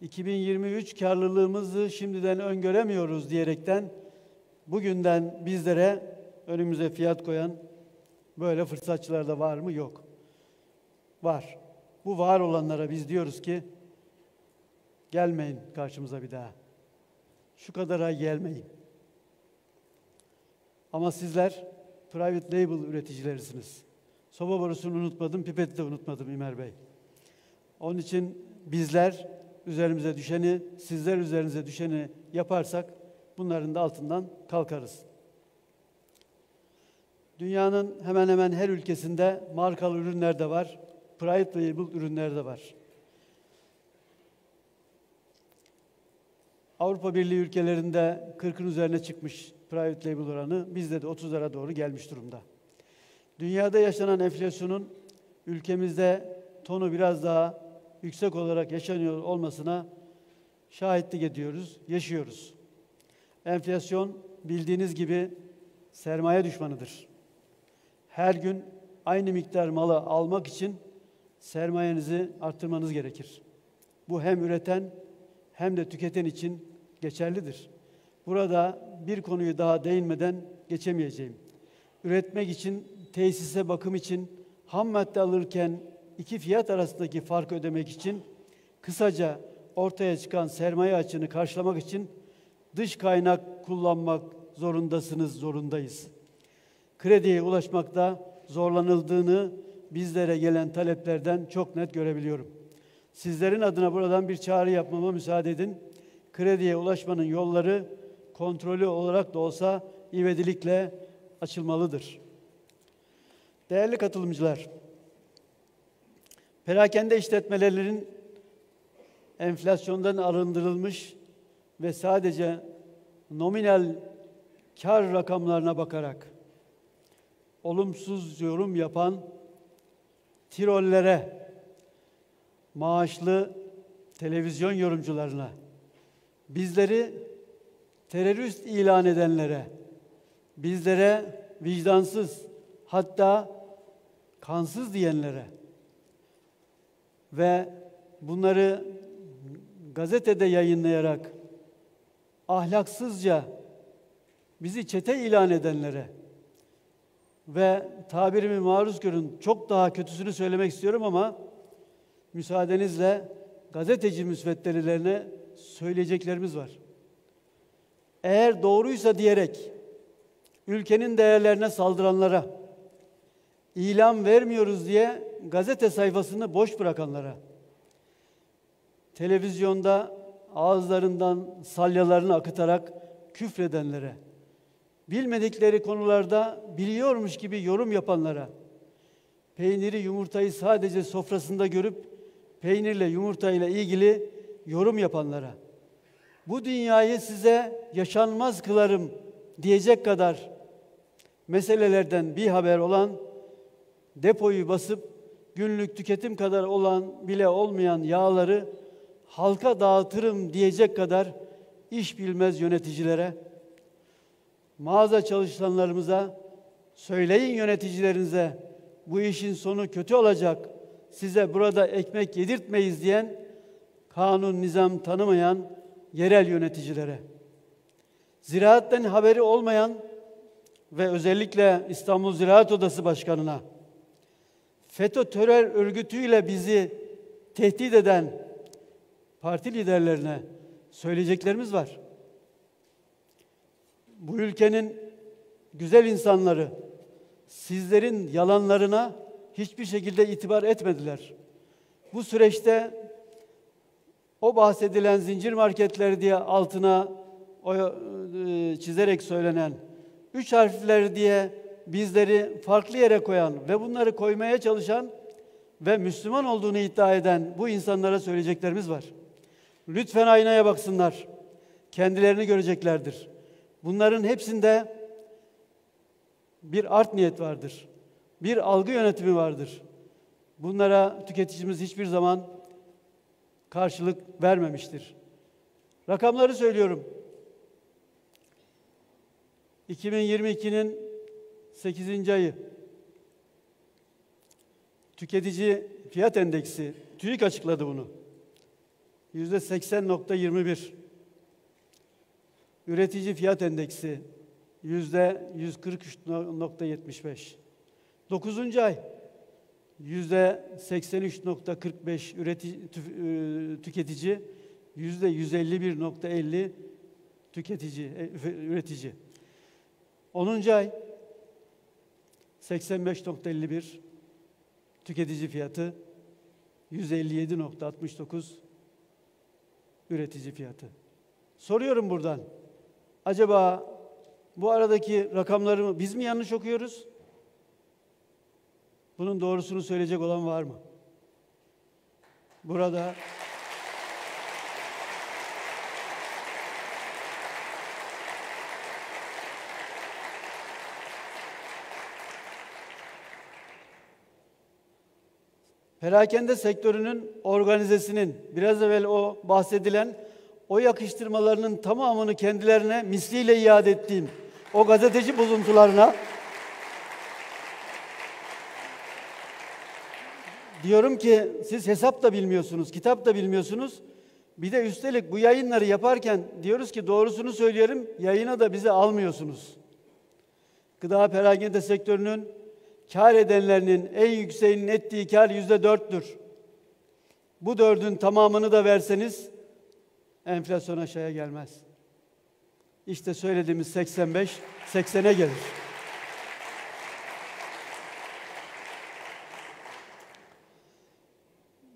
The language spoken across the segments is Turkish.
2023 karlılığımızı şimdiden öngöremiyoruz diyerekten bugünden bizlere önümüze fiyat koyan böyle fırsatçılar da var mı? Yok. Var. Bu var olanlara biz diyoruz ki gelmeyin karşımıza bir daha. Şu kadara gelmeyin. Ama sizler private label üreticilerisiniz. Soba borusunu unutmadım, pipeti de unutmadım İmer Bey. Onun için bizler üzerimize düşeni, sizler üzerinize düşeni yaparsak bunların da altından kalkarız. Dünyanın hemen hemen her ülkesinde markalı ürünler de var, private label ürünler de var. Avrupa Birliği ülkelerinde 40'ın üzerine çıkmış private label oranı bizde de 30'lara doğru gelmiş durumda. Dünyada yaşanan enflasyonun ülkemizde tonu biraz daha yüksek olarak yaşanıyor olmasına şahitlik ediyoruz, yaşıyoruz. Enflasyon bildiğiniz gibi sermaye düşmanıdır. Her gün aynı miktar malı almak için sermayenizi arttırmanız gerekir. Bu hem üreten hem de tüketen için geçerlidir. Burada bir konuyu daha değinmeden geçemeyeceğim. Üretmek için, tesise bakım için, ham madde alırken iki fiyat arasındaki farkı ödemek için, kısaca ortaya çıkan sermaye açığını karşılamak için dış kaynak kullanmak zorundasınız, zorundayız. Krediye ulaşmakta zorlanıldığını bizlere gelen taleplerden çok net görebiliyorum. Sizlerin adına buradan bir çağrı yapmama müsaade edin. Krediye ulaşmanın yolları kontrolü olarak da olsa ivedilikle açılmalıdır. Değerli katılımcılar, perakende işletmelerinin enflasyondan arındırılmış ve sadece nominal kar rakamlarına bakarak olumsuz yorum yapan tirollere, maaşlı televizyon yorumcularına, bizleri terörist ilan edenlere, bizlere vicdansız, hatta kansız diyenlere ve bunları gazetede yayınlayarak ahlaksızca bizi çete ilan edenlere ve tabirimi maruz görün çok daha kötüsünü söylemek istiyorum ama müsaadenizle gazeteci müsveddelilerine söyleyeceklerimiz var. Eğer doğruysa diyerek ülkenin değerlerine saldıranlara, ilan vermiyoruz diye gazete sayfasını boş bırakanlara, televizyonda ağızlarından salyalarını akıtarak küfredenlere, bilmedikleri konularda biliyormuş gibi yorum yapanlara, peyniri yumurtayı sadece sofrasında görüp peynirle yumurtayla ilgili yorum yapanlara, bu dünyayı size yaşanmaz kılarım diyecek kadar meselelerden bir haber olan depoyu basıp günlük tüketim kadar olan bile olmayan yağları halka dağıtırım diyecek kadar iş bilmez yöneticilere, mağaza çalışanlarımıza, söyleyin yöneticilerinize bu işin sonu kötü olacak, size burada ekmek yedirtmeyiz diyen, kanun nizam tanımayan yerel yöneticilere, ziraatten haberi olmayan ve özellikle İstanbul Ziraat Odası Başkanı'na, FETÖ terör örgütüyle bizi tehdit eden parti liderlerine söyleyeceklerimiz var. Bu ülkenin güzel insanları sizlerin yalanlarına hiçbir şekilde itibar etmediler. Bu süreçte o bahsedilen zincir marketler diye altına e, çizerek söylenen üç harfler diye bizleri farklı yere koyan ve bunları koymaya çalışan ve Müslüman olduğunu iddia eden bu insanlara söyleyeceklerimiz var. Lütfen aynaya baksınlar. Kendilerini göreceklerdir. Bunların hepsinde bir art niyet vardır. Bir algı yönetimi vardır. Bunlara tüketicimiz hiçbir zaman karşılık vermemiştir. Rakamları söylüyorum. 2022'nin 8. ayı tüketici fiyat endeksi TÜİK açıkladı bunu. yüzde 80.21. Üretici fiyat endeksi yüzde 143.75. Dokuzuncu ay yüzde 83.45 üretici, e, tüketici, yüzde 151.50 tüketici, e, üretici. 10. ay 85.51 tüketici fiyatı, 157.69 üretici fiyatı. Soruyorum buradan. Acaba bu aradaki rakamları biz mi yanlış okuyoruz? Bunun doğrusunu söyleyecek olan var mı? Burada Perakende sektörünün organizesinin biraz evvel o bahsedilen o yakıştırmalarının tamamını kendilerine misliyle iade ettiğim o gazeteci bozuntularına diyorum ki siz hesap da bilmiyorsunuz, kitap da bilmiyorsunuz. Bir de üstelik bu yayınları yaparken diyoruz ki doğrusunu söyleyelim, yayına da bizi almıyorsunuz. Gıda perakende sektörünün kar edenlerinin en yükseğinin ettiği kar yüzde dörttür. Bu dördün tamamını da verseniz enflasyon aşağıya gelmez. İşte söylediğimiz 85, 80'e gelir.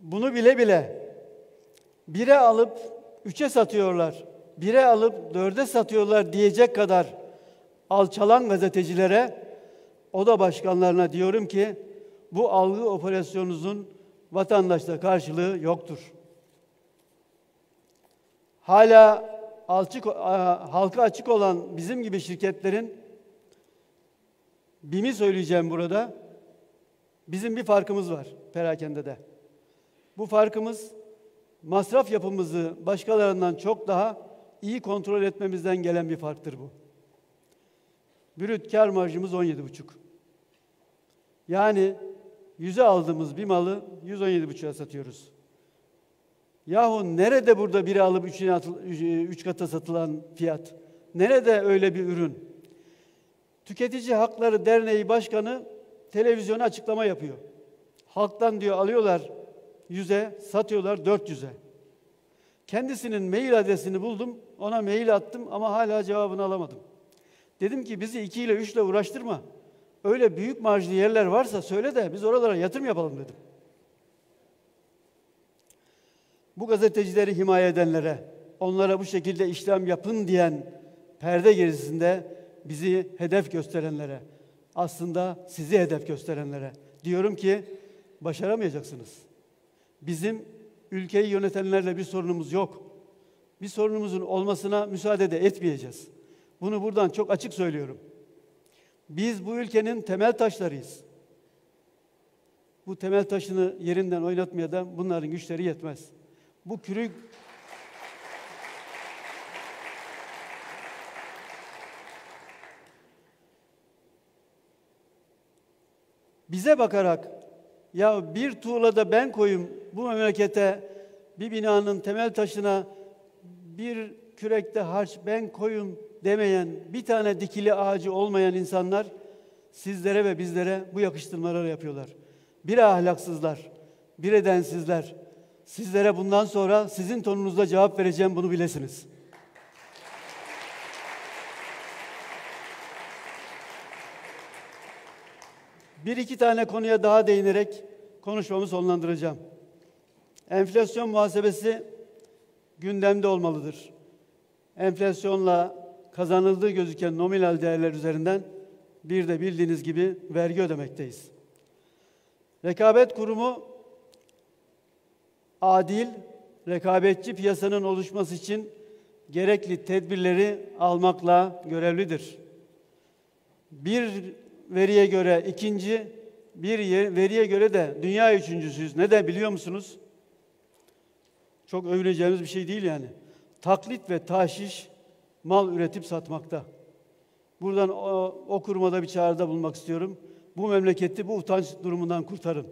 Bunu bile bile bire alıp üçe satıyorlar, bire alıp dörde satıyorlar diyecek kadar alçalan gazetecilere, oda başkanlarına diyorum ki bu algı operasyonunuzun vatandaşta karşılığı yoktur. Hala alçık, halka açık olan bizim gibi şirketlerin BİM'i söyleyeceğim burada. Bizim bir farkımız var perakendede. Bu farkımız masraf yapımızı başkalarından çok daha iyi kontrol etmemizden gelen bir farktır bu. Brüt kar marjımız 17,5. Yani 100'e aldığımız bir malı 117,5'a satıyoruz. Yahu nerede burada biri alıp üçüne atıl, üç kata satılan fiyat? Nerede öyle bir ürün? Tüketici Hakları Derneği Başkanı televizyona açıklama yapıyor. Halktan diyor alıyorlar 100'e, satıyorlar 400'e. Kendisinin mail adresini buldum, ona mail attım ama hala cevabını alamadım. Dedim ki bizi 2 ile 3 ile uğraştırma. Öyle büyük marjlı yerler varsa söyle de biz oralara yatırım yapalım dedim. Bu gazetecileri himaye edenlere, onlara bu şekilde işlem yapın diyen perde gerisinde bizi hedef gösterenlere, aslında sizi hedef gösterenlere diyorum ki başaramayacaksınız. Bizim ülkeyi yönetenlerle bir sorunumuz yok. Bir sorunumuzun olmasına müsaade de etmeyeceğiz. Bunu buradan çok açık söylüyorum. Biz bu ülkenin temel taşlarıyız. Bu temel taşını yerinden oynatmaya da bunların güçleri yetmez. Bu kürü bize bakarak ya bir tuğlada ben koyayım bu memlekete bir binanın temel taşına bir kürekte harç ben koyun demeyen bir tane dikili ağacı olmayan insanlar sizlere ve bizlere bu yakıştırmaları yapıyorlar. Bir ahlaksızlar, bir edensizler. Sizlere bundan sonra sizin tonunuzda cevap vereceğim bunu bilesiniz. Bir iki tane konuya daha değinerek konuşmamı sonlandıracağım. Enflasyon muhasebesi gündemde olmalıdır. Enflasyonla kazanıldığı gözüken nominal değerler üzerinden bir de bildiğiniz gibi vergi ödemekteyiz. Rekabet Kurumu adil, rekabetçi piyasanın oluşması için gerekli tedbirleri almakla görevlidir. Bir veriye göre ikinci, bir veriye göre de dünya üçüncüsüyüz. Neden biliyor musunuz? Çok övüneceğimiz bir şey değil yani. Taklit ve taşiş mal üretip satmakta. Buradan o, o kurumada bir çağrıda bulunmak istiyorum. Bu memleketi bu utanç durumundan kurtarın.